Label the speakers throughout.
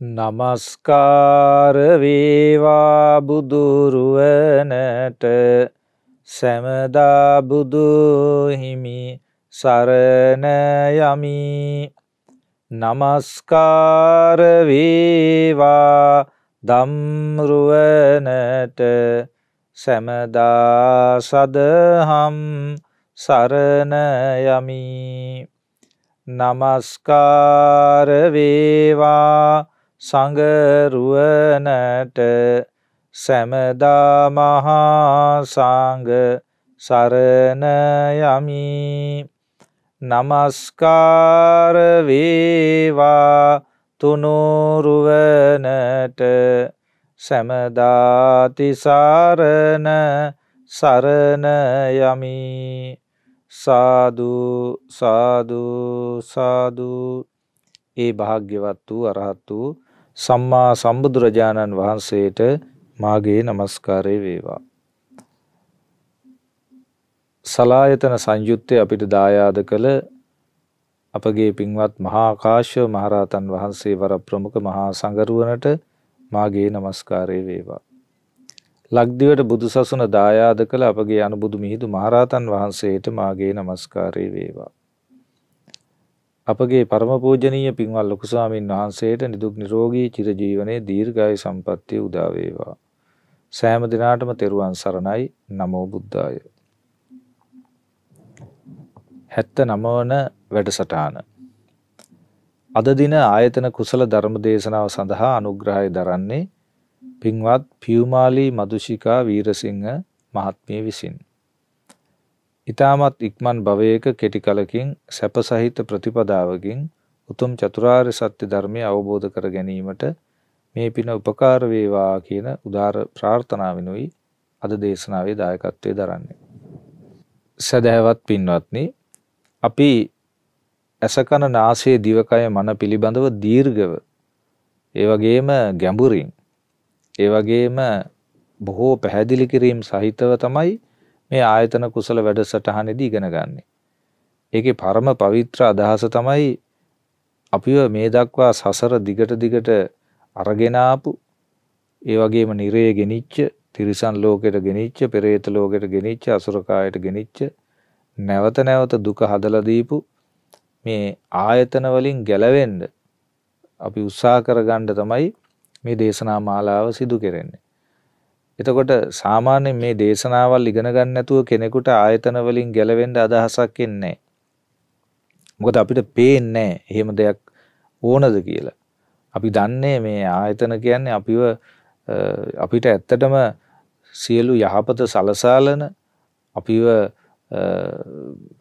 Speaker 1: නමස්කාර වේවා බුදුරුවනට. සැමදා බුදු හිමි සරණ යමි. නමස්කාර වේවා ධම්රුවනට. සැමදා සදහම් සරණ යමි. නමස්කාර වේවා සඟරුවනට සැමදා මහා සංඝ සරණ යමි. නමස්කාර වේවා තුනුරුවනට සැමදාති සරණ සරණ යමි. සාදු සාදු සාදු. ඒ භාග්‍යවත් වූ අරහත් වූ සම්මා සම්බුදුරජාණන් වහන්සේට මාගේ নমස්කාරය වේවා. සලායතන සංයුත්තේ අපිට දායාද කළ අපගේ පින්වත් මහා කාශ්‍යප මහරහතන් වහන්සේ වර ප්‍රමුඛ මහා සංගරුවනට මාගේ নমස්කාරය වේවා. ලක්දිවට බුදුසසුන දායාද කළ අපගේ අනුබුදු මිහිඳු මහරහතන් වහන්සේට මාගේ নমස්කාරය වේවා. අපගේ පරම පූජනීය පින්වත් ලොකු ස්වාමීන් වහන්සේට නිදුක් නිරෝගී චිරජීවනයේ දීර්ඝායු සම්පන්නිය උදා වේවා. සෑම දිනාටම තෙරුවන් සරණයි නමෝ බුද්ධාය. 79 වන වැඩසටහන. අද දින ආයතන කුසල ධර්ම දේශනාව සඳහා අනුග්‍රහය දරන්නේ පින්වත් පියුමාලි මදුෂිකා වීරසිංහ මහත්මිය විසින්. ඊටමත් ඉක්මන් භවයක කෙටි කලකින් සැප සහිත ප්‍රතිපදාවකින් උතුම් චතුරාර්ය සත්‍ය ධර්මය අවබෝධ කර ගැනීමට මේ පින උපකාර වේවා කියන උදාර ප්‍රාර්ථනාවෙනුයි අද දේශනාවේ දායකත්වයේ දරන්නේ. සදහැවත් පින්වත්නි අපි ඇසකන නාසය දිවකය මන පිළිබඳව දීර්ඝව ඒ වගේම ගැඹුරින් ඒ වගේම බොහෝ පැහැදිලි කිරීම සහිතව තමයි මේ ආයතන කුසල වැඩසටහනේදී ඉගෙන ගන්න. ඒකේ පරම පවිත්‍ර අදහස තමයි අපිව මේ දක්වා සසර දිගට දිගට අරගෙන ආපු ඒ වගේම නිරේ ගෙනිච්ච තිරිසන් ලෝකෙට ගෙනිච්ච පෙරේත ලෝකෙට ගෙනිච්ච අසුර කායට ගෙනිච්ච නැවත නැවත දුක හදලා දීපු මේ ආයතන වලින් ගැලවෙන්න අපි උත්සාහ කරගන්න තමයි මේ දේශනා මාලාව සිදු කෙරෙන්නේ. එතකොට සාමාන්‍යයෙන් මේ දේශනාවල් ඉගෙන ගන්න නැතුව කෙනෙකුට ආයතන වලින් ගැලවෙන්න අදහසක් එන්නේ මොකද අපිට පේන්නේ එහෙම දෙයක් ඕනද කියලා. අපි දන්නේ මේ ආයතන කියන්නේ අපිව අපිට ඇත්තටම සියලු යහපත සලසාලන අපිව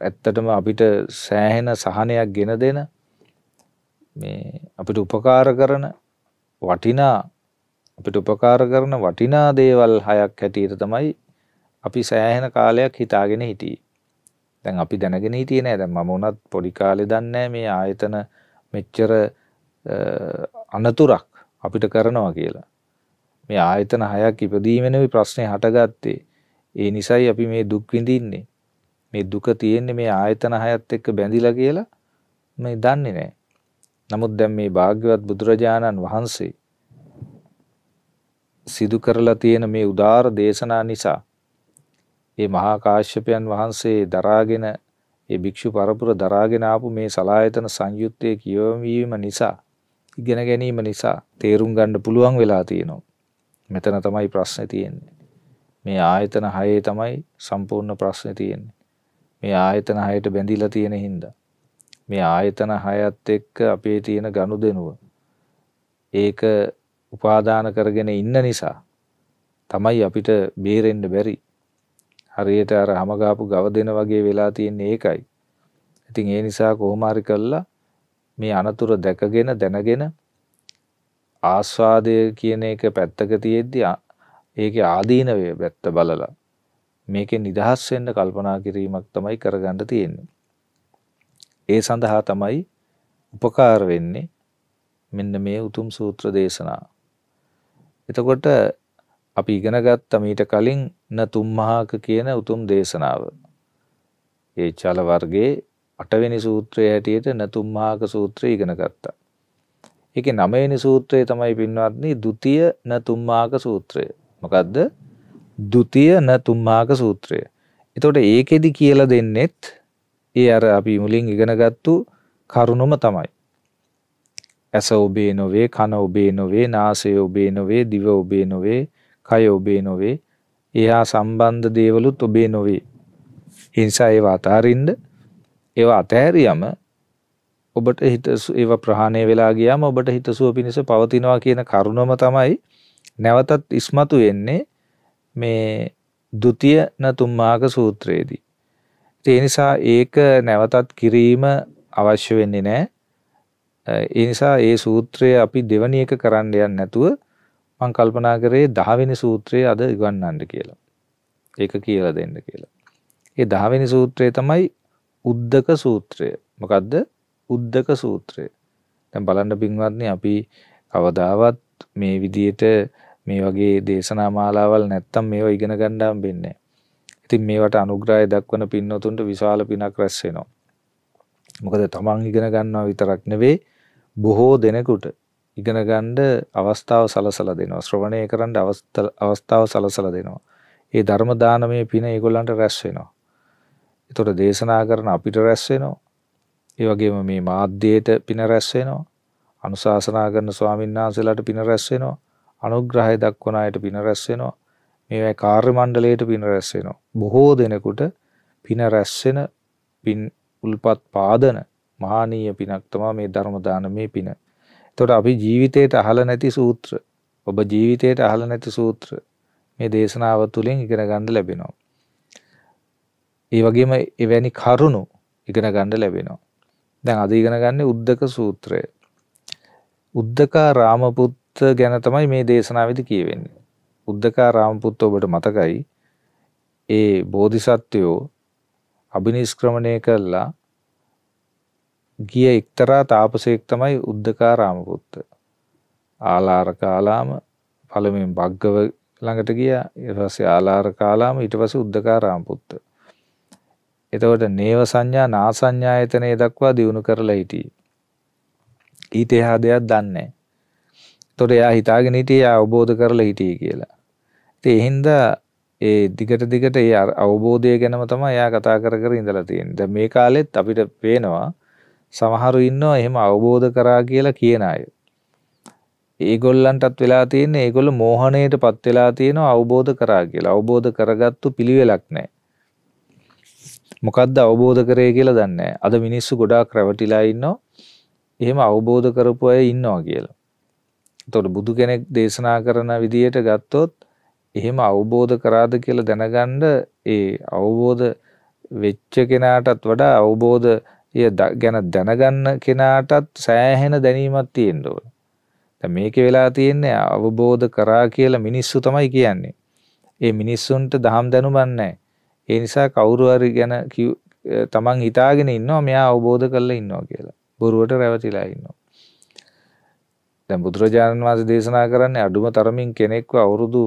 Speaker 1: ඇත්තටම අපිට සෑහෙන සහනයක් ගෙන දෙන මේ අපිට උපකාර කරන වටිනා අපිට උපකාර කරන වටිනා දේවල් හයක් හැටියට තමයි අපි සෑහෙන කාලයක් හිතාගෙන හිටියේ. දැන් අපි දැනගෙන හිටියේ නෑ. දැන් මම උනත් පොඩි කාලේ දන්නේ මේ ආයතන මෙච්චර අනතුරක් අපිට කරනවා කියලා. මේ ආයතන හයක් ඉපදීමෙනුයි ප්‍රශ්නේ හටගත්තේ. ඒ නිසයි අපි මේ දුක් විඳින්නේ. මේ දුක තියෙන්නේ මේ ආයතන හයත් එක්ක බැඳිලා කියලා මේ දන්නේ නැහැ. නමුත් දැන් මේ භාග්‍යවත් බුදුරජාණන් වහන්සේ සිදු කරලා තියෙන මේ උදාර දේශනා නිසා ඒ මහා කාශ්‍යපයන් වහන්සේ දරාගෙන ඒ භික්ෂු පරපුර දරාගෙන ආපු මේ සලායතන සංයුත්තේ කියවීම නිසා ඉගෙන ගැනීම නිසා තේරුම් ගන්න පුළුවන් වෙලා තියෙනවා. මෙතන තමයි ප්‍රශ්නේ තියෙන්නේ. මේ ආයතන හයේ තමයි සම්පූර්ණ ප්‍රශ්නේ තියෙන්නේ. මේ ආයතන හයට බැඳිලා තියෙන හින්දා මේ ආයතන හයත් එක්ක අපේ තියෙන ගනුදෙනුව ඒක උපාදාන කරගෙන ඉන්න නිසා තමයි අපිට බේරෙන්න බැරි. හරියට අර හැමගාපු ගව දෙන වගේ වෙලා තියෙන්නේ ඒකයි. ඉතින් ඒ නිසා කොහොම හරි කළා මේ අනතුර දැකගෙන දැනගෙන ආස්වාදය කියන එක පැත්තක තියෙද්දි ඒකේ ආදීනවය පැත්ත බලලා මේකෙන් නිදහස් වෙන්න කල්පනා කිරීමක් තමයි කරගන්න තියෙන්නේ. ඒ සඳහා තමයි උපකාර වෙන්නේ මෙන්න මේ උතුම් සූත්‍ර දේශනා. එතකොට අපි ඉගෙන ගත්ත මීට කලින් න තුම්මහාක කියන උතුම් දේශනාව. ඒ චල වර්ගයේ අටවෙනි සූත්‍රය හැටියට න තුම්මහාක සූත්‍රය ඉගෙන ගත්තා. ඒකේ නවවෙනි සූත්‍රය තමයි පින්වත්නි ဒ ුතිය න තුම්මාක සූත්‍රය. මොකද්ද? ဒ ුතිය න තුම්මාක සූත්‍රය. එතකොට ඒකෙදි කියලා දෙන්නෙත් ඒ අර අපි මුලින් ඉගෙනගත්තු කරුණම තමයි. ඇස ඔබේ නොවේ, කන ඔබේ නොවේ, නාසය ඔබේ නොවේ, දිව ඔබේ නොවේ, කය ඔබේ නොවේ. එහා සම්බන්ධ දේවලුත් ඔබේ නොවේ. ඒ නිසා ඒවා අතාරින්න ඒවා අතෑරියම ඔබට හිතසු ඒව ප්‍රහාණය වෙලා ගියාම ඔබට හිතසුව පිණිස පවතිනවා කියන කරුණම තමයි නැවතත් ඉස්මතු වෙන්නේ මේ ဒ ුතිය නතුම්මාක සූත්‍රයේදී. ඒ නිසා ඒක නැවතත් කිරීම අවශ්‍ය වෙන්නේ නැහැ. ඒ නිසා ඒ සූත්‍රය අපි දෙවනි එක කරන්න යන්නේ නැතුව මම කල්පනා කරේ 10 වෙනි සූත්‍රය අද ඉගන්නන්න කියලා. ඒක කියලා දෙන්න කියලා. ඒ 10 වෙනි සූත්‍රය තමයි උද්දක සූත්‍රය. මොකද්ද? උද්දක සූත්‍රය. දැන් බලන්න පින්වත්නි අපි කවදාවත් මේ විදියට මේ වගේ දේශනා මාලාවල් නැත්තම් මේවා ඉගෙන ගන්න හම්බෙන්නේ ඉතින් මේවට අනුග්‍රහය දක්වන පින්නතුන්ට විශාල පිනක් රැස් වෙනවා. මොකද තමන් ඉගෙන ගන්නවා විතරක් නෙවෙයි බොහෝ දෙනෙකුට ඉගෙන ගන්න අවස්ථාව සලසලා දෙනවා. ශ්‍රවණය කරන්න අවස්ථාව සලසලා දෙනවා. ඒ ධර්ම දානමය පින ඒගොල්ලන්ට රැස් වෙනවා. ඒතකොට දේශනා කරන අපිට රැස් වෙනවා. ඒ වගේම මේ මාධ්‍යයට පින රැස් වෙනවා. අනුශාසනා කරන ස්වාමීන් වහන්සේලාට පින රැස් වෙනවා. අනුග්‍රහය දක්වන අයට පින රැස් වෙනවා. මේවා කාර්ය මණ්ඩලයට පින රැස් වෙනවා. බොහෝ දෙනෙකුට පින රැස් වෙන පින් උල්පත් පාදන මහානීය පිනක් තමයි මේ ධර්ම දානමේ පින. එතකොට අපි ජීවිතේට අහලා නැති සූත්‍ර, ඔබ ජීවිතේට අහලා නැති සූත්‍ර මේ දේශනාව තුළින් ඉගෙන ගන්න ලැබෙනවා. ඒ වගේම එවැනි කරුණු ඉගෙන ගන්න ලැබෙනවා. දැන් අද ඉගෙන ගන්නේ උද්දක සූත්‍රය. උද්දකා රාමපුත්ත ගැන තමයි මේ දේශනාවේදී කියවෙන්නේ. උද්දකා රාමපුත්ත ඔබට මතකයි. ඒ බෝධිසත්වයෝ අභිනිෂ්ක්‍රමණය කළා ගිය එක්තරා තාපසයෙක් තමයි උද්දකා රාමපුත්ත. ආලාර කාලාම පළමුවෙන් බග්ගව ළඟට ගියා. ඊට පස්සේ ආලාර කාලාම ඊට පස්සේ උද්දකා රාමපුත්ත. එතකොට නේව සංඥා නා සංඥායතනෙ දක්වා දිනු කරලා හිටියේ. ඊට එහා දෙයක් දන්නේ නැහැ. එතකොට එයා හිතාගෙන හිටියේ එයා අවබෝධ කරලා හිටියේ කියලා. ඉතින් ඒ හින්දා ඒ දිගට දිගට ඒ අවබෝධය ගැනම තමයි එයා කතා කර කර ඉඳලා තියෙන්නේ. දැන් මේ කාලෙත් අපිට පේනවා සමහරු ඉන්නවා එහෙම අවබෝධ කරා කියලා කියන අය. ඒගොල්ලන්ටත් වෙලා තියෙන්නේ ඒගොල්ලෝ මෝහණයටපත් වෙලා තියෙනවා අවබෝධ කරා කියලා. අවබෝධ කරගත්තු පිළිවෙලක් නැහැ. මොකද්ද අවබෝධ කරේ කියලා දන්නේ අද මිනිස්සු ගොඩාක් රැවටිලා ඉන්නවා. එහෙම අවබෝධ කරපු අය ඉන්නවා කියලා. එතකොට බුදු කෙනෙක් දේශනා කරන විදියට ගත්තොත් එහෙම අවබෝධ කරාද කියලා දැනගන්න ඒ අවබෝධ වෙච්ච කෙනාටත් වඩා අවබෝධ ගැන දැනගන්න කෙනාටත් සෑහෙන දැනීමක් තියෙන්න ඕන. දැන් මේකේ වෙලා තියෙන්නේ අවබෝධ කරා කියලා මිනිස්සු තමයි කියන්නේ. ඒ මිනිස්සුන්ට දහම් දැනුමක් නැහැ. ඒ නිසා කවුරු හරි ගැන තමන් හිතාගෙන ඉන්නවා මෙයා අවබෝධ කරලා ඉන්නවා කියලා. බොරුවට රැවටිලා ඉන්නවා. දැන් බුදුරජාණන් වහන්සේ දේශනා කරන්නේ අඩුම තරමින් කෙනෙක්ව අවුරුදු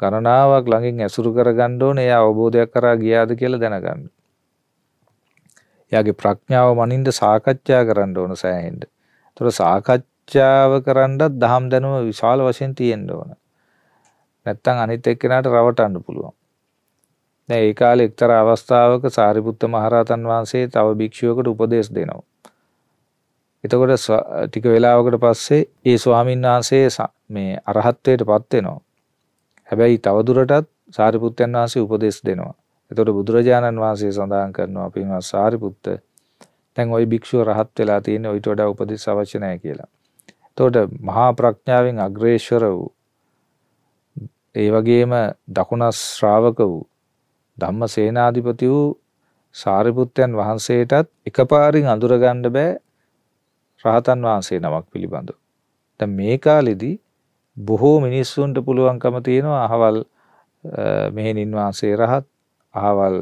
Speaker 1: ගණනාවක් ළඟින් ඇසුරු කරගන්න ඕනේ එයා අවබෝධයක් කරා ගියාද කියලා දැනගන්න. එයාගේ ප්‍රඥාව මනින්ද සාකච්ඡා කරන්න ඕන සෑහෙන්න. ඒතර සාකච්ඡාව කරන්නත් දහම් දැනුම විශාල වශයෙන් තියෙන්න ඕන. නැත්තම් අනිත් එක්කෙනාට රවටන්න පුළුවන්. දැන් ඒ කාලේ එක්තරා අවස්ථාවක සාරිපුත්ත මහරහතන් වහන්සේ තව භික්ෂුවකට උපදේශ දෙනවා. එතකොට ටික වෙලාවකට පස්සේ ඒ ස්වාමීන් වහන්සේ මේ අරහත්ත්වයට පත් වෙනවා. හැබැයි තවදුරටත් සාරිපුත්තයන් වහන්සේ උපදේශ දෙනවා. එතකොට බුදුරජාණන් වහන්සේ සඳහන් කරනවා පින්වත් සාරිපුත්ත දැන් ওই භික්ෂුව රහත් වෙලා තියෙන්නේ ඊට වඩා උපදෙස් අවශ්‍ය නැහැ කියලා. එතකොට මහා ප්‍රඥාවෙන් අග්‍රේශ්වර වූ ඒ වගේම දකුණ ශ්‍රාවක වූ ධම්ම සේනාධිපති වූ සාරිපුත්තයන් වහන්සේටත් එකපාරින් අඳුරගන්න බෑ රහතන් වහන්සේ නමක් පිළිබඳව. දැන් මේ කාලෙදී බොහෝ මිනිස්සුන්ට පුළුවන්කම තියෙනවා අහවල් මෙහෙණින් වහන්සේ රහත්, අහවල්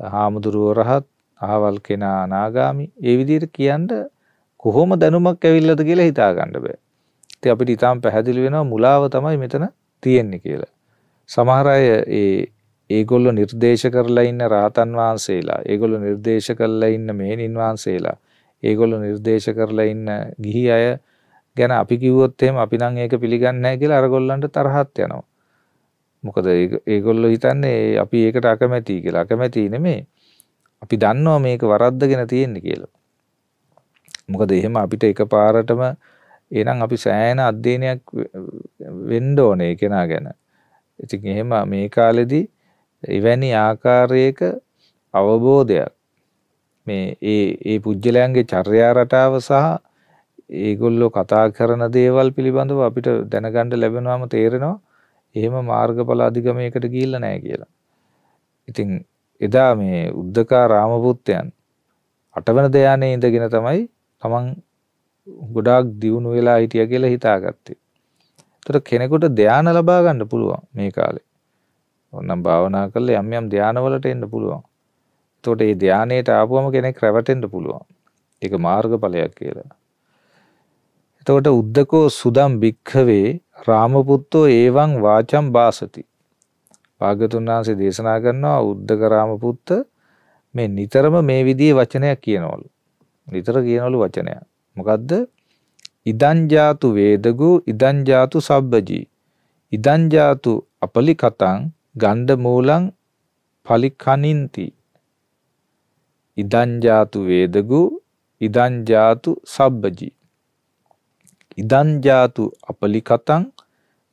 Speaker 1: හාමුදුරුවෝ රහත්, අහවල් කෙනා අනාගාමි. ඒ විදිහට කියන්න කොහොම දැනුමක් ඇවිල්ලාද කියලා හිතා ගන්න බෑ. ඉතින් අපිට ඊටාම් පැහැදිලි වෙනවා මුලාව තමයි මෙතන තියෙන්නේ කියලා. සමහර අය ඒ ඒගොල්ලෝ නිර්දේශ කරලා ඉන්න රාතන් වහන්සේලා ඒගොල්ලෝ නිර්දේශ කරලා ඉන්න මෙහෙණින් වහන්සේලා ඒගොල්ලෝ නිර්දේශ කරලා ඉන්න ගිහි අය ගැන අපි කිව්වොත් එහෙම අපි නම් ඒක පිළිගන්නේ නැහැ කියලා අරගොල්ලන්ට තරහත් යනවා. මොකද ඒගොල්ලෝ හිතන්නේ අපි ඒකට අකමැති කියලා. අකමැති නෙමෙයි. අපි දන්නවා මේක වරද්දගෙන තියෙන්නේ කියලා. මොකද එහෙම අපිට එකපාරටම එහෙනම් අපි සෑහෙන අධ්‍යයනයක් වෙන්න ඕනේ කෙනා ගැන. ඉතින් එහෙම මේ කාලෙදී එවැනි ආකාරයක අවබෝධයක් මේ ඒ ඒ පුජ්‍යලයන්ගේ චර්යා රටාව සහ ඒගොල්ලෝ කතා කරන දේවල් පිළිබඳව අපිට දැනගන්න ලැබෙනවාම තේරෙනවා එහෙම මාර්ගඵල අධිගමයකට ගිහිල්ලා නැහැ කියලා. ඉතින් එදා මේ උද්දකා රාමපුත්තයන් අටවන ධානයේ ඉඳගෙන තමයි තමන් ගොඩාක් දියුණු වෙලා හිටිය කියලා හිතාගත්තේ. ඒතර කෙනෙකුට ධාන ලබා ගන්න පුළුවන් මේ කාලේ. ඕනම් භාවනා කරලා යම් යම් ධානවලට එන්න පුළුවන්. එතකොට මේ ධානයට ආපුවම කෙනෙක් රැවටෙන්න පුළුවන්. ඒක මාර්ගඵලයක් කියලා. එතකොට උද්දකෝ සුදම් භික්ඛවේ රාමපුත්තෝ ඒවං වාචම් බාසති. භාගතුන් වහන්සේ දේශනා කරනවා උද්දක රාමපුත්ත මේ නිතරම මේ විදිහේ වචනයක් කියනවලු. නිතර කියනවලු වචනයක්. මොකද්ද? ඉදංජාතු වේදගු ඉදංජාතු සබ්බජී. ඉදංජාතු අපලි කතං ගණ්ඩ මූලං පලිකනින්ති. ඉදංජාතු වේදගු ඉදංජාතු සබ්බජී. ඉදංජාතු අපලි කතං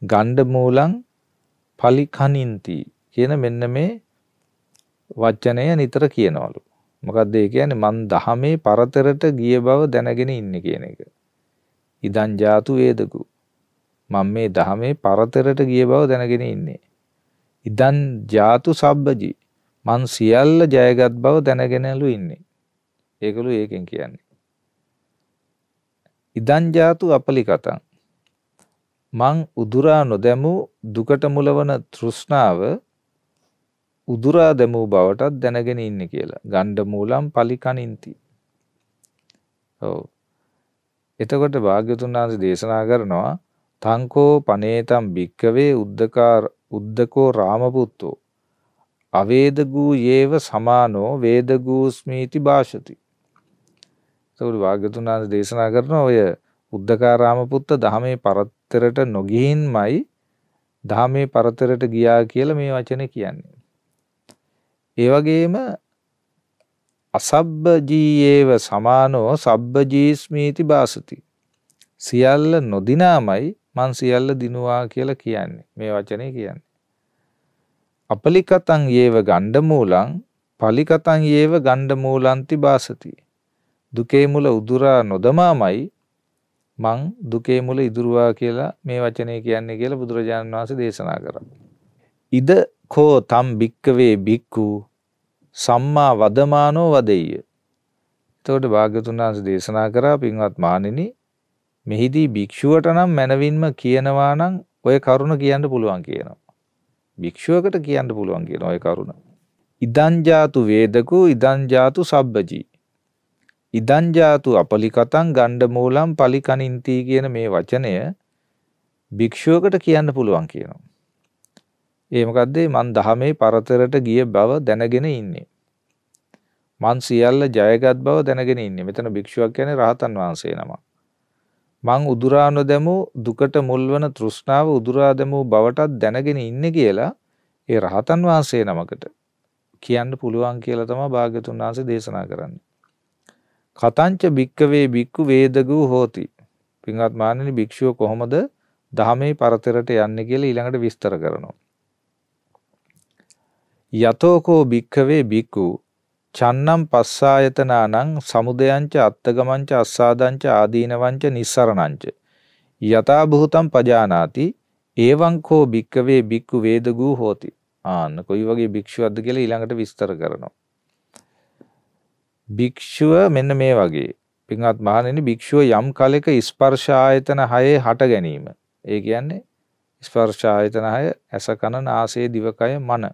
Speaker 1: ගණ්ඩ මූලං පලිකනින්ති කියන මෙන්න මේ වචනය නිතර කියනවලු. මොකක්ද ඒ කියන්නේ මන් දහමේ පරතරට ගිය බව දැනගෙන ඉන්නේ කියන එක. ඉදං ජාතු වේදකු. මම මේ දහමේ පරතරට ගිය බව දැනගෙන ඉන්නේ. ඉදං ජාතු සබ්බජි. මං සියල්ල ජයගත් බව දැනගෙනලු ඉන්නේ. ඒකලු ඒකෙන් කියන්නේ. ඉදං ජාතු අපලි කතං. මං උදුරා නොදැමූ දුකට මුලවන තෘෂ්ණාව උදුරා දැමූ බවටත් දැනගෙන ඉන්න කියලා. ගණ්ඩ මූලම් පලිකනින්ති. ඔව්. එතකොට භාග්‍යතුන් වහන්සේ දේශනා කරනවා තංකෝ පනේතම් භික්කවේ උද්දකා උද්දකෝ රාමපුත්තෝ අවේදගූ යේව සමානෝ වේදගූස්මීති භාෂති. එතකොට භාග්‍යතුන් වහන්සේ දේශනා කරනවා ඔය උද්දකා රාමපුත්ත දහමේ පරතරට නොගිහින්මයි දහමේ පරතරට ගියා කියලා මේ වචනේ කියන්නේ. ඒ වගේම අසබ්බජීයේව සමානෝ සබ්බජීස්මීති භාසති. සියල්ල නොදිනාමයි මං සියල්ල දිනුවා කියලා කියන්නේ මේ වචනේ කියන්නේ. අපලිකතං ඒව ගණ්ඩමූලං පලිකතං ඒව ගණ්ඩමූලන්ති භාසති. දුකේ මුල උදුරා නොදමාමයි මං දුකේ මුල ඉදුරුවා කියලා මේ වචනේ කියන්නේ කියලා බුදුරජාණන් වහන්සේ දේශනා කරා. ඉද කෝ තම් භික්කවේ භික්කු සම්මා වදමානෝ වදෙය්‍ය. එතකොට භාග්‍යතුන් වහන්සේ දේශනා කරා පින්වත් මානිනි මෙහිදී භික්ෂුවට නම් මැනවින්ම කියනවා නම් ඔය කරුණ කියන්න පුළුවන් කියනවා. භික්ෂුවකට කියන්න පුළුවන් කියන ඔය කරුණ. ඉදංජාතු වේදකු ඉදංජාතු සබ්බජී. ඉදංජාතු අපලිකතන් ගණ්ඩ මූලම් පලිකනින්තිී කියන මේ වචනය භික්ෂුවකට කියන්න පුළුවන් කියනවා. ඒමකක්දේ මන් දහමේ පරතරට ගිය බව දැනගෙන ඉන්නේ. මන් සියල්ල ජයගත් බව දැනගෙන ඉන්නේ මෙතන භික්ෂුවක් කියන රහතන් වහන්සේ නම. මං උදුරා නොදැමූ දුකට මුල්වන තෘෂ්ණාව උදුරා දැමූ බවටත් දැනගෙන ඉන්න කියලා ඒ රහතන් වහන්සේ නමකට කියන්න පුළුවන් කියලා තම භාගතුන් වහන්සේ දේශනා කරන්න. කතංච භික්කවේ බික්කු වේදගූ හෝති. පින්වත් මානනි භික්ෂුව කොහොමද දහමේ පරතරට යන්න කියලා ඊළඟට විස්තර කරනවා. යතෝකෝ භික්කවේ බික්කු චන්නම් පස්සායතනානං සමුදයංච අත්තගමංච අස්සාදංච ආදීනවංච නිස්සරණංච යථභූතම් පජානාති ඒවංකෝ භික්කවේ බික්කු වේදගූ හෝති ආන්න කොයි වගේ භික්ෂුවක්ද කියලා ඊළඟට විස්තර කරනවා භික්ෂුව මෙන්න මේ වගේ. පින්වත් මහණෙනි භික්ෂුව යම් කලෙක ස්පර්ශ ආයතන හයේ හට ගැනීම. ඒ කියන්නේ ස්පර්ශ ආයතන හය ඇස කන නාසය දිවකය මන.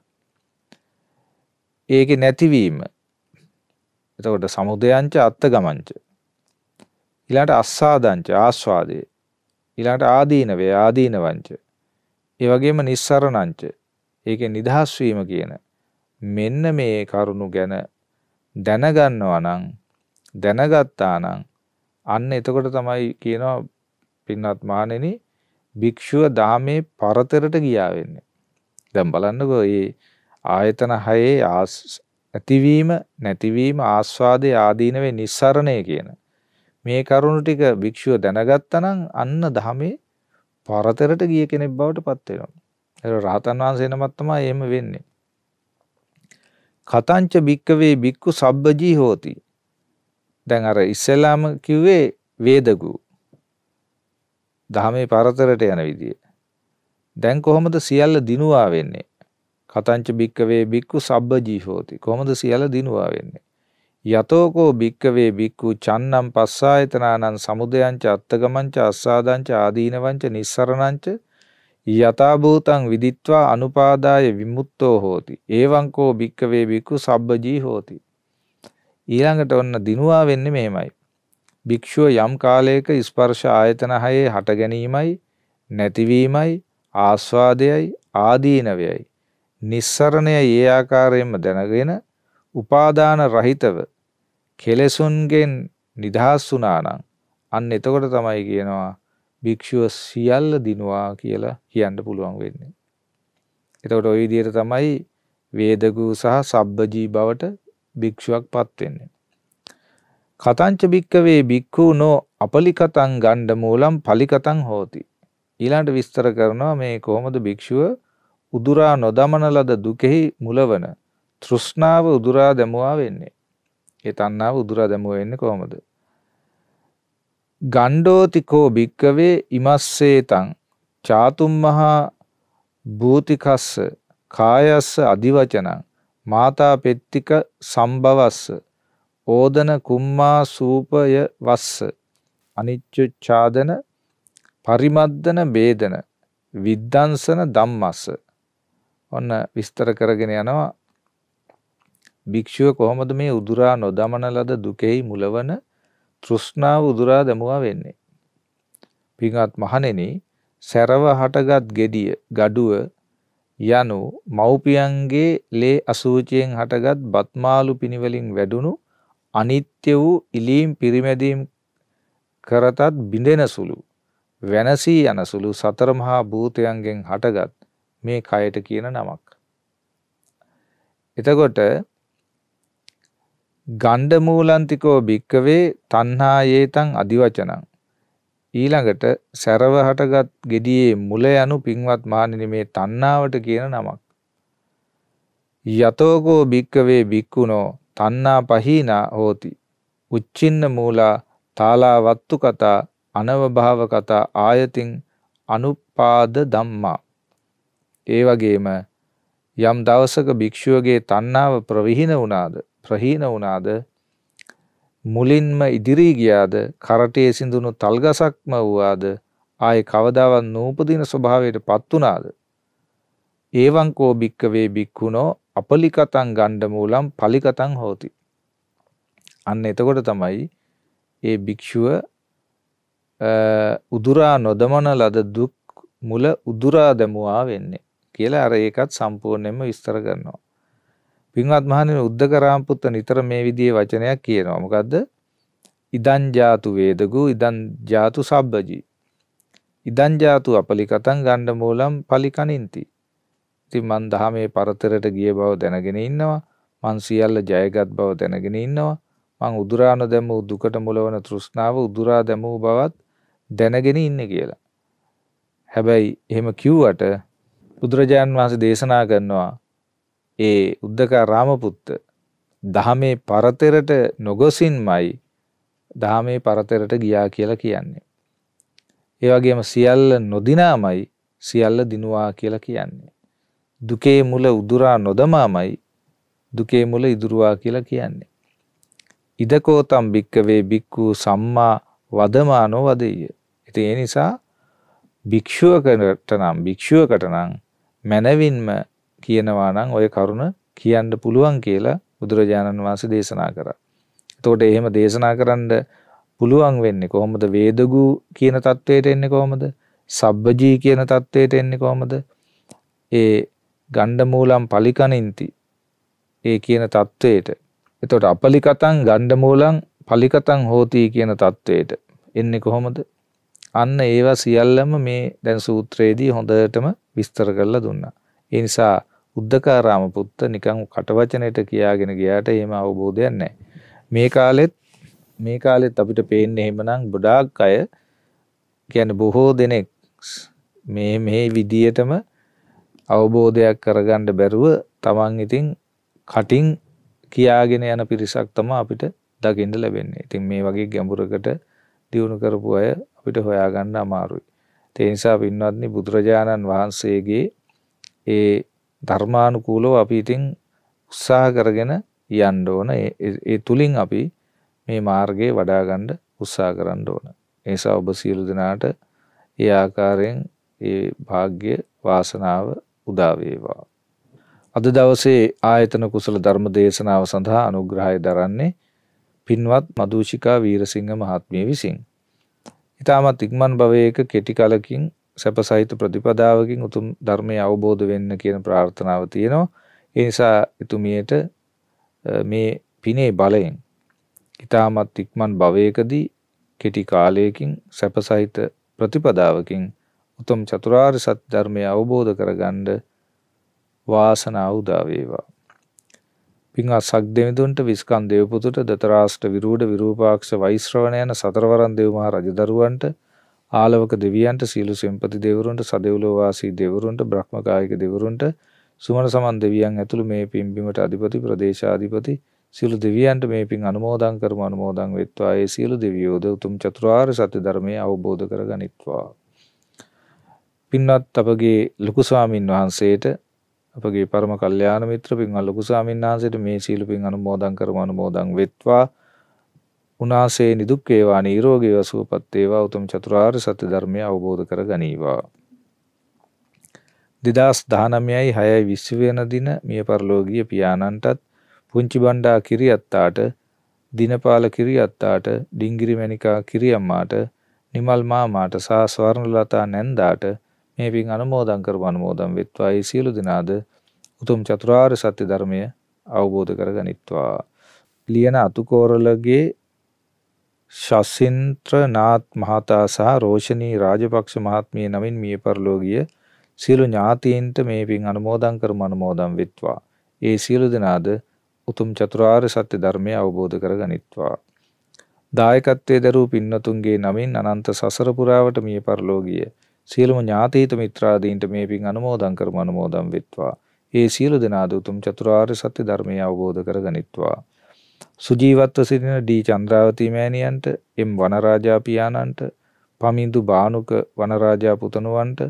Speaker 1: ඒක නැතිවීම. එතකොට සමුදයංච අත්ත ගමංච ඉලාට අස්සාදංච ආස්වාදය. ඉලාට ආදීනවේ ආදීනවංච. ඒ වගේම නිස්සරණංච. ඒක නිදහස්වීම කියන මෙන්න මේ කරුණු ගැන දැනගන්නවා නම් දැනගත්තා නම් අන්න එතකොට තමයි කියනවා පින්වත් මහණෙනි භික්ෂුව දාමේ පරතරට ගියා වෙන්නේ. දැන් බලන්නකෝ මේ ආයතන හයේ ඇතිවීම නැතිවීම ආස්වාදයේ ආදීනවේ නිස්සරණය කියන මේ කරුණු ටික භික්ෂුව දැනගත්තා නම් අන්න ධමේ පරතරට ගිය කෙනෙක් බවට පත් වෙනවා. ඒක රහතන් වහන්සේ නමක් තමයි එහෙම වෙන්නේ. කතංච භික්කවේ භික්ඛු සබ්බජී හෝති. දැන් අර ඉස්සෙල්ලාම කිව්වේ වේදගු. දහමේ පරතරට යන විදිය. දැන් කොහොමද සියල්ල දිනුවා වෙන්නේ? කතංච භික්කවේ භික්ඛු සබ්බජී හෝති. කොහොමද සියල්ල දිනුවා වෙන්නේ? යතෝකෝ භික්කවේ භික්ඛු චන්නම් පස්සායතනානං සමුදයංච අත්තගමංච අස්සාදංච ආදීනවංච නිස්සරණංච යථාභූතං විදිත්වා අනුපාදාය විමුක්තෝ හෝති. ඒවංකෝ භික්කවේ භික්ඛු සබ්බජී හෝති. ඊළඟට ඔන්න දිනුවා වෙන්නේ මෙහෙමයි. භික්ෂුව යම් කාලයක ස්පර්ශ ආයතන හයේ හට ගැනීමයි නැතිවීමයි ආස්වාදයයි ආදීනවයයි නිස්සරණය ඒ ආකාරයෙන්ම දැනගෙන උපාදාන රහිතව කෙලෙසුන්ගෙන් නිදහස් වුණා නම් අන්න එතකොට තමයි කියනවා භික්ෂුව සියල්ල දිනුවා කියලා කියන්න පුළුවන් වෙන්නේ. එතකොට ওই විදිහට තමයි වේදගු සහ සබ්බජී බවට භික්ෂුවක් පත් වෙන්නේ. කතංච භික්කවේ භික්ඛූනෝ අපලිකතං ගණ්ඩ මූලම් පලිකතං හෝති. ඊළඟට විස්තර කරනවා මේ කොහොමද භික්ෂුව උදුරා නොදමන ලද දුකෙහි මුලවන තෘෂ්ණාව උදුරා දැමුවා වෙන්නේ. ඒ තණ්හාව උදුරා දැමුවා වෙන්නේ කොහොමද? ගණ්ඩෝතිකෝ භික්කවේ ඉමස්සේතං චාතුම්මහා භූතිකස්ස කායස්ස අධිවචනං මාතා පෙත්තික සම්භවස්ස ඕදන කුම්මා සූපය වස්ස අනිච්චුච්ඡාදන පරිමද්දන බේදන විද්දංසන ධම්මස්ස ඔන්න විස්තර කරගෙන යනවා. භික්ෂුව කොහොමද මේ උදුරා නොදමන ලද දුකෙහි මුලවන තෘෂ්ණාව උදුරා දැමුවා වෙන්නේ පින්වත් මහණෙනි සැරව හටගත් gediya gaduව යනු මව්පියන්ගේ ලේ අසූචියෙන් හටගත් බත්මාලු පිනිවලින් වැඩුණු අනිත්‍ය වූ ඉලීම් පිරිමැදීම් කරතත් බිඳෙන සුළු වෙනසී යන සුළු සතර මහා භූතයන්ගෙන් හටගත් මේ කයට කියන නමක්. එතකොට ගණ්ඩ මූලන්තිකෝ භික්කවේ තණ්හායේතං අදිවචනං ඊළඟට සැරව හටගත් gediye මුල යනු පින්වත් මානිනි මේ තණ්හාවට කියන නමක්. යතෝකෝ භික්කවේ භික්කුණෝ තණ්හා පහීනා හෝති. උච්චින්න මූලා තාලා වත්තු කතා අනවභාව කතා ආයතින් අනුපාද ධම්මා. ඒ වගේම යම් දවසක භික්ෂුවගේ තණ්හාව ප්‍රවිහින වුණාද ප්‍රහීන වුණාද? මුලින්ම ඉදිරී ගියාද? කරටේ සිඳුණු තල්ගසක්ම වූවාද? ආයේ කවදාවත් නූපදින ස්වභාවයට පත් වුණාද? ඒවංකෝ භික්කවේ භික්ඛුනෝ අපලිකතං ගණ්ඩ මූලම් පලිකතං හෝති. අන්න එතකොට තමයි ඒ භික්ෂුව උදුරා නොදමන ලද දුක් මුල උදුරා දැමුවා වෙන්නේ කියලා අර ඒකත් සම්පූර්ණයෙන්ම විස්තර කරනවා. පින්වත් මහණෙනි උද්දකරාම්පුත්ත නිතර මේ විදිහේ වචනයක් කියනවා. මොකද්ද? ඉදං ජාතු වේදගු ඉදං ජාතු සබ්බජි. ඉදං ජාතු අපලිකතං ගණ්ඩ මූලම් පලිකනින්ති. ඉතින් මං දහමේ පරතරට ගිය බව දැනගෙන ඉන්නවා. මං සියල්ල ජයගත් බව දැනගෙන ඉන්නවා. මං උදුරා නොදැමූ දුකට මුලවන තෘෂ්ණාව උදුරා දැමූ බවත් දැනගෙන ඉන්නේ කියලා. හැබැයි එහෙම කිව්වට බුදුරජාන් වහන්සේ දේශනා කරනවා ඒ උද්දකා රාමපුත්ත දහමේ පරතරට නොගොසින්මයි දහමේ පරතරට ගියා කියලා කියන්නේ. ඒ වගේම සියල්ල නොදිනාමයි සියල්ල දිනුවා කියලා කියන්නේ. දුකේ මුල උදුරා නොදමාමයි දුකේ මුල ඉදුරුවා කියලා කියන්නේ. ඉදකෝතම් භික්කවේ භික්ඛු සම්මා වදමානෝ වදෙය. ඉතින් ඒ නිසා භික්ෂුවකට නම් භික්ෂුවකට නම් මනවින්ම කියනවා නම් ඔය කරුණ කියන්න පුළුවන් කියලා බුදුරජාණන් වහන්සේ දේශනා කරා. එතකොට එහෙම දේශනා කරන්න පුළුවන් වෙන්නේ කොහොමද? වේදගු කියන தത്വයට එන්නේ කොහොමද? සබ්බජී කියන தത്വයට එන්නේ කොහොමද? ඒ ගණ්ඩමූලම් පලිකනින්ති ඒ කියන தത്വයට. එතකොට අපලිකතං ගණ්ඩමූලම් පලිකතං හෝති කියන தത്വයට එන්නේ කොහොමද? අන්න ඒවා සියල්ලම මේ දැන් සූත්‍රයේදී හොඳටම විස්තර කරලා දුන්නා. ඒ නිසා උද්දකාරාම පුත්ත නිකන් කටවචනයට කියාගෙන ගියාට එහෙම අවබෝධයක් නැහැ. මේ කාලෙත් මේ කාලෙත් අපිට පේන්නේ එහෙමනම් ගොඩාක් අය කියන්නේ බොහෝ දෙනෙක් මේ මේ විදියටම අවබෝධයක් කරගන්න බැරුව තමන් ඉතින් කටින් කියාගෙන යන පිරිසක් තමයි අපිට දකින්න ලැබෙන්නේ. ඉතින් මේ වගේ ගැඹුරකට දියුණු කරපු අය අපිට හොයාගන්න අමාරුයි. ඒ නිසා පින්වත්නි බුදුරජාණන් වහන්සේගේ ඒ ධර්මානුකූලව අපි ඉතින් උත්සාහ කරගෙන යන්න ඕන. ඒ තුලින් අපි මේ මාර්ගයේ වඩා ගන්න උත්සාහ කරන්න ඕන. ඒ නිසා ඔබ සියලු දෙනාට ඒ ආකාරයෙන් ඒ වාග්ය වාසනාව උදා වේවා. අද දවසේ ආයතන කුසල ධර්ම දේශනාව සඳහා අනුග්‍රහය දරන්නේ පින්වත් මදුෂිකා වීරසිංහ මහත්මිය විසින්. ඊටමත් ඉක්මන් භවයක කෙටි කලකින් සැප සහිත ප්‍රතිපදාවකින් උතුම් ධර්මය අවබෝධ වෙන්න කියන ප්‍රාර්ථනාව තියෙනවා. ඒ නිසා එතුමියට මේ පිනේ බලයෙන් ඊටමත් ඉක්මන් භවයකදී කෙටි කාලයකින් සැප සහිත ප්‍රතිපදාවකින් උතුම් චතුරාර්ය සත්‍ය ධර්මය අවබෝධ කරගන්න වාසනාව උදා වේවා. පින්වත් සක්දෙවිඳුන්ට විස්කන් දේවපුතුට දතරාෂ්ට විරූඪ විරූපාක්ෂ වෛශ්‍රවණ යන සතරවරන් දෙව් මහ රජදරුවන්ට ආලවක දෙවියන්ට සීලු සෙම්පති දෙවරුන්ට සදෙව්ලෝ වාසී දෙවරුන්ට බ්‍රහ්මකායික දෙවරුන්ට සුමන සමන් දෙවියන් ඇතුළු මේ පින්බිමට අධිපති ප්‍රදේශාධිපති සියලු දෙවියන්ට මේ පින් අනුමෝදන් කරමු අනුමෝදන් වෙත්වා. ඒ සියලු දෙවියෝද උතුම් චතුරාර්ය සත්‍ය ධර්මය අවබෝධ කරගනිත්වා. පින්වත් අපගේ ලොකු ස්වාමින් වහන්සේට අපගේ පරම කල්යාණ මිත්‍ර පින්වත් ලොකු ස්වාමීන් වහන්සේට මේ සීල පින් අනුමෝදන් කරමු අනුමෝදන් වෙත්වා. උනාසේ නිදුක් වේවා නිරෝගීව සුවපත් වේවා. උතුම් චතුරාර්ය සත්‍ය ධර්මය අවබෝධ කර ගනීවා. 2019යි 6යි 20 වෙන දින මිය පරලෝකීය පියාණන්ටත් පුංචි බණ්ඩා කිරියත්තාට දිනපාල කිරියත්තාට ඩිංගිරි මණිකා කිරියම්මාට නිමල් මාමාට සහ ස්වර්ණලතා නැන්දාට මේ පින් අනුමෝදන් කරපු අනුමෝදන් වෙත්වා. ඒ සියලු දෙනාද උතුම් චතුරාර්ය සත්‍ය ධර්මය අවබෝධ කරගනිත්වා. ලියන අතුකෝරලගේ ශසින්ත්‍රනාත් මහතා සහ රෝෂණී රාජපක්ෂ මහත්මිය නමින් මිය පරලෝකීය සියලු ඥාතීන්ට මේ පින් අනුමෝදන් කරමු අනුමෝදන් වෙත්වා. ඒ සියලු දෙනාද උතුම් චතුරාර්ය සත්‍ය ධර්මය අවබෝධ කරගනිත්වා. දායකත්වයේ දරූ පින්නතුන්ගේ නමින් අනන්ත සසර පුරාවට මිය පරලෝකීය සියලුම ඥාතීත මිත්‍රාදීන්ට මේ පින් අනුමෝදන් කරමු අනුමෝදන් වෙත්වා. ඒ සියලු දෙනා උතුම් චතුරාර්ය සත්‍ය ධර්මය අවබෝධ කරගනිත්වා. සුජීවත්ව සිටින ඩී චන්ද්‍රාවතී මෑණියන්ට එම් වනරාජා පියාණන්ට පමින්දු බානුක වනරාජා පුතණුවන්ට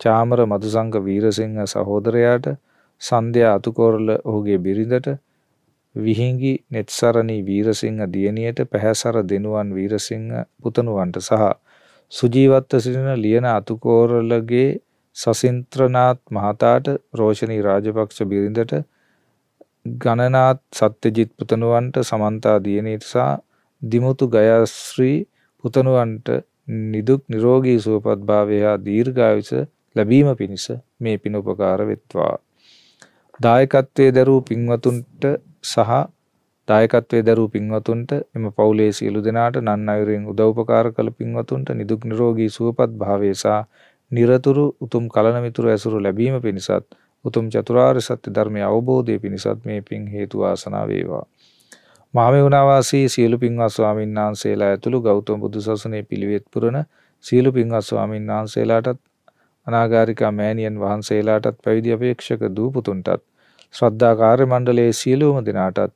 Speaker 1: චාමර මදුසංග වීරසිංහ සහෝදරයාට සන්ධ්‍යා අතුකෝරල ඔහුගේ බිරිඳට විහිංගි නෙත්සරණී වීරසිංහ දියණියට පැහැසර දෙනුවන් වීරසිංහ පුතණුවන්ට සහ සුජීවත්ව සිටින ලියන අතුකෝරලගේ සසින්ත්‍රනාත් මහතාට රෝෂණී රාජපක්ෂ බිරිඳට ගණනාත් සත්‍යජිත් පුතණුවන්ට සමන්තා දියණියට සහ දිමුතු ගයශ්‍රී පුතණුවන්ට නිදුක් නිරෝගී සුවපත් භාවය හා දීර්ඝායුෂ ලැබීම පිණිස මේ පින උපකාර වෙත්වා. දායකත්වයේ දරූ පින්වතුන්ට සහ දායකත්වයේ දරූ පින්වතුන්ට එම පවුලේ සියලු දෙනාට නන් අයුරින් උදව්පකාර කළ පින්වතුන්ට නිදුක් නිරෝගී සුවපත් භාවය සහ নিরතුරු උතුම් කලන මිතුරු ඇසුරු ලැබීම පිණිසත් උතුම් චතුරාර්ය සත්‍ය ධර්මය අවබෝධය පිණිසත් මේ පින් හේතු වාසනා වේවා. මහමෙවුනා වාසී සියලු පින්වත් ස්වාමීන් වහන්සේලා ඇතුළු ගෞතම බුදුසසුනේ පිළිවෙත් පුරන සියලු පින්වත් ස්වාමීන් වහන්සේලාටත් අනාගාരികා මෑණියන් වහන්සේලාටත් පැවිදි අපේක්ෂක දූ පුතුන්ටත් ශ්‍රද්ධා කාර්ය මණ්ඩලයේ සියලුම දෙනාටත්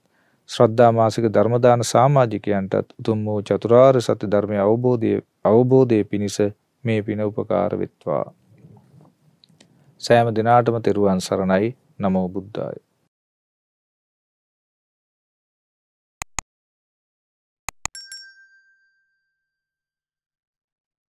Speaker 1: ශ්‍රද්ධා මාසික ධර්මදාන සමාජිකයන්ටත් උතුම් වූ චතුරාර්ය සත්‍ය ධර්මය අවබෝධය අවබෝධය පිණිස මේ පින උපකාර වෙත්වා. සෑම දිනාටම තෙරුවන් සරණයි. නමෝ බුද්ධාය.